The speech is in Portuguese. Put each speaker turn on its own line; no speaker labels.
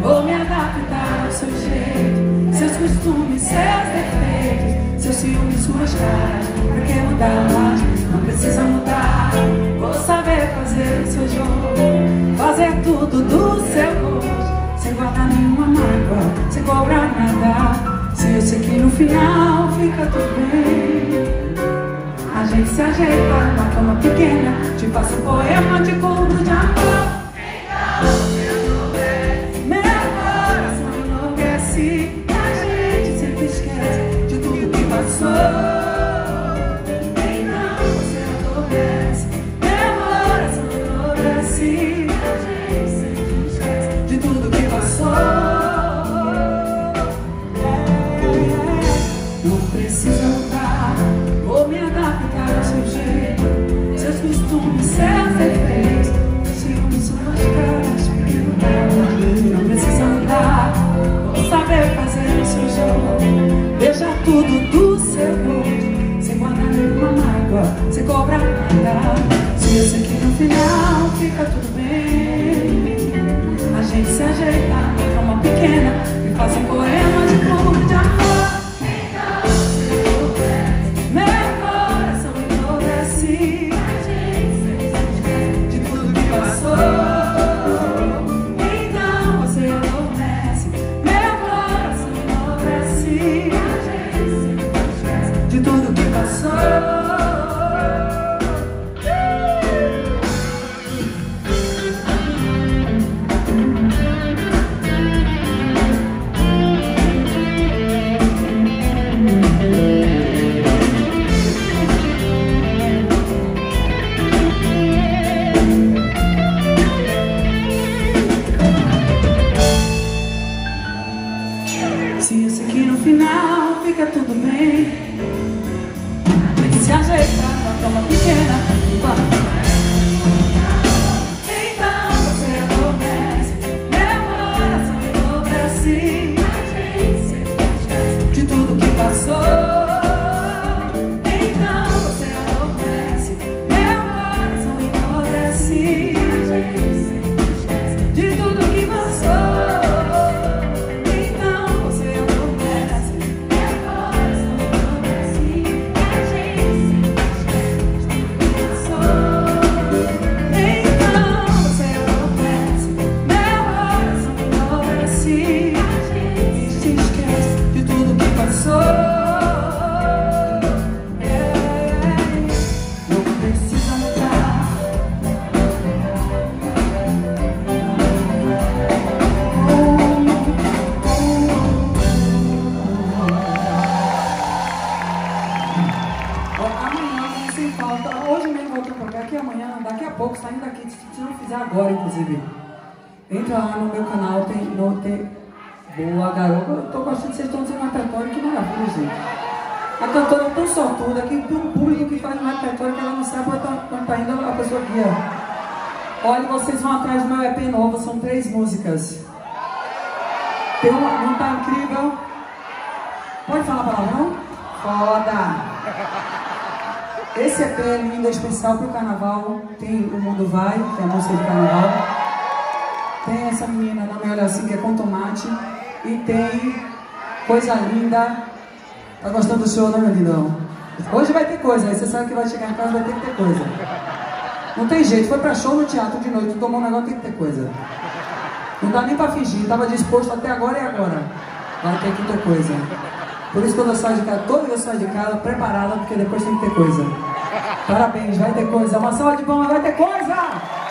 vou me adaptar ao seu jeito, seus costumes, seus defeitos, seus ciúmes, suas caras. Pra que mudar? Não precisa mudar. Vou saber fazer o seu jogo, fazer tudo do seu gosto, sem guardar nenhuma mágoa, sem cobrar nada. Se eu sei que no final fica tudo bem. A gente se ajeita na cama pequena Te passa um poema de couro de amor Então see. Cobrar nada. Se eu sei que no final fica tudo bem, a gente se ajeita cama pequena e faz um poema Se eu sei que no final fica tudo bem, tem que se ajeitar numa cama pequena. Hoje mesmo pra cá, que amanhã, daqui a pouco, saindo daqui, se não fizer agora, inclusive. Entra lá no meu canal, tem. No, tem boa garota, eu tô gostando vocês estão dizendo repertório, que maravilha, gente. A cantora é tão sortuda que tem um público que faz um repertório que ela não sabe quando tá, indo a pessoa aqui. Olha, vocês vão atrás do meu EP novo, são três músicas. Tem uma, não tá incrível? Pode falar palavrão? Foda! Esse EP é lindo, é especial pro carnaval. Tem O Mundo Vai, que é a música do carnaval. Tem essa menina, não me olha assim, que é com tomate. E tem Coisa Linda. Tá gostando do show, né, meu lindão? Hoje vai ter coisa, aí você sabe que vai chegar em casa vai ter que ter coisa. Não tem jeito, foi pra show no teatro de noite, tomou um negócio, tem que ter coisa. Não dá nem pra fingir, tava disposto até agora e agora. Vai ter que ter coisa. Por isso quando eu saio de casa, todo dia eu saio de casa preparada, porque depois tem que ter coisa. Parabéns, vai ter coisa. Uma salva de palmas, vai ter coisa!